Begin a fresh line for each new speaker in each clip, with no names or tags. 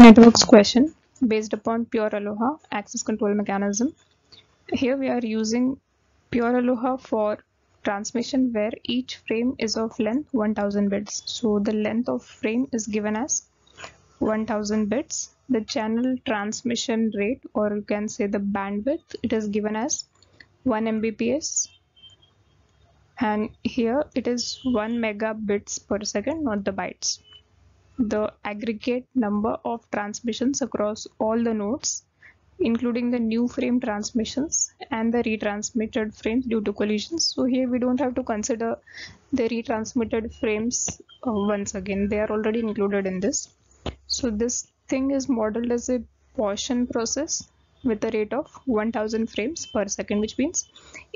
networks question based upon pure aloha access control mechanism. Here we are using pure aloha for transmission where each frame is of length 1000 bits. So the length of frame is given as 1000 bits. The channel transmission rate or you can say the bandwidth it is given as 1 mbps. And here it is 1 megabits per second not the bytes the aggregate number of transmissions across all the nodes including the new frame transmissions and the retransmitted frames due to collisions. So here we don't have to consider the retransmitted frames uh, once again. They are already included in this. So this thing is modeled as a Poisson process with a rate of 1000 frames per second which means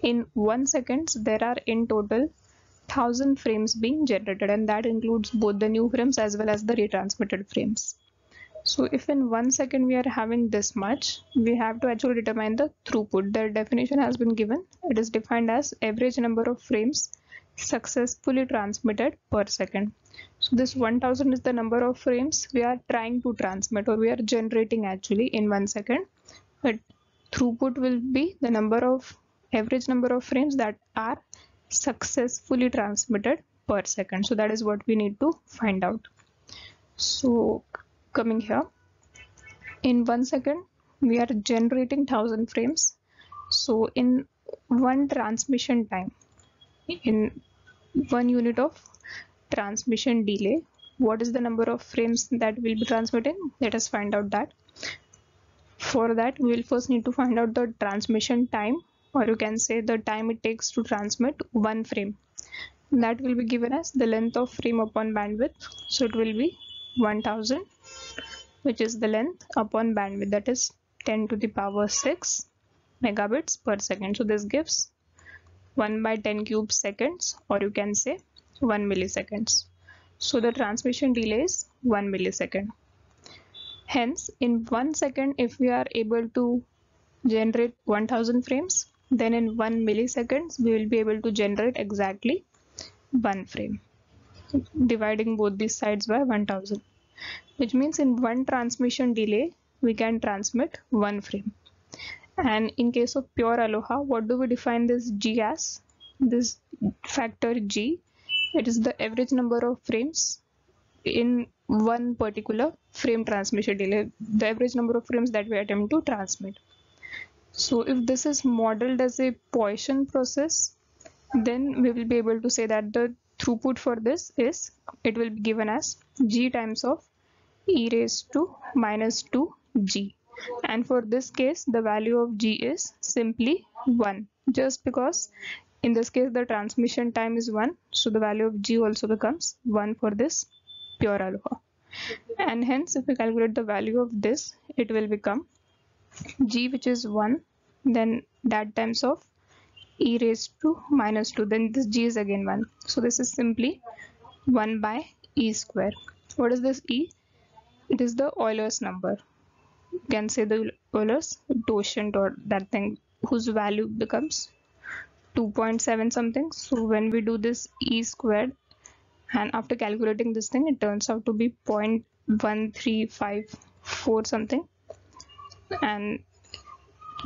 in one seconds there are in total 1000 frames being generated and that includes both the new frames as well as the retransmitted frames. So if in one second we are having this much we have to actually determine the throughput. The definition has been given. It is defined as average number of frames successfully transmitted per second. So this 1000 is the number of frames we are trying to transmit or we are generating actually in one second. But throughput will be the number of average number of frames that are successfully transmitted per second. So that is what we need to find out. So coming here. In one second we are generating thousand frames. So in one transmission time in one unit of transmission delay what is the number of frames that we'll be transmitting? Let us find out that. For that we will first need to find out the transmission time or you can say the time it takes to transmit one frame. That will be given as the length of frame upon bandwidth. So it will be 1000 which is the length upon bandwidth. That is 10 to the power 6 megabits per second. So this gives 1 by 10 cube seconds or you can say 1 milliseconds. So the transmission delay is 1 millisecond. Hence in 1 second if we are able to generate 1000 frames then in 1 milliseconds we will be able to generate exactly one frame dividing both these sides by 1000 which means in one transmission delay we can transmit one frame. And in case of pure aloha what do we define this g as? This factor g it is the average number of frames in one particular frame transmission delay the average number of frames that we attempt to transmit so if this is modeled as a Poisson process then we will be able to say that the throughput for this is it will be given as g times of e raised to minus 2 g. And for this case the value of g is simply 1 just because in this case the transmission time is 1 so the value of g also becomes 1 for this pure aloha and hence if we calculate the value of this it will become g which is 1 then that times of e raised to minus 2 then this g is again 1 so this is simply 1 by e square. What is this e? It is the Euler's number. You can say the Euler's quotient or that thing whose value becomes 2.7 something. So when we do this e squared and after calculating this thing it turns out to be 0.1354 something and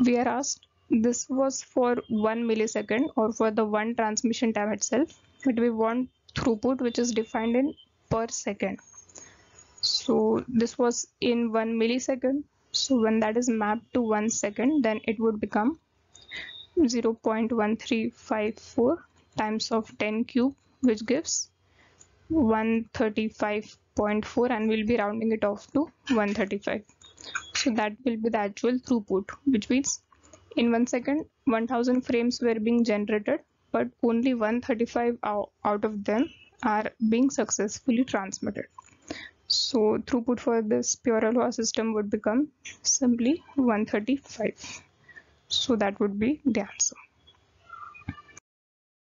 we are asked this was for one millisecond or for the one transmission time itself but we want throughput which is defined in per second. So this was in one millisecond. So when that is mapped to one second then it would become 0.1354 times of 10 cube which gives 135.4 and we'll be rounding it off to 135 so that will be the actual throughput which means in one second 1000 frames were being generated but only 135 out of them are being successfully transmitted. So throughput for this pure aloha system would become simply 135 so that would be the answer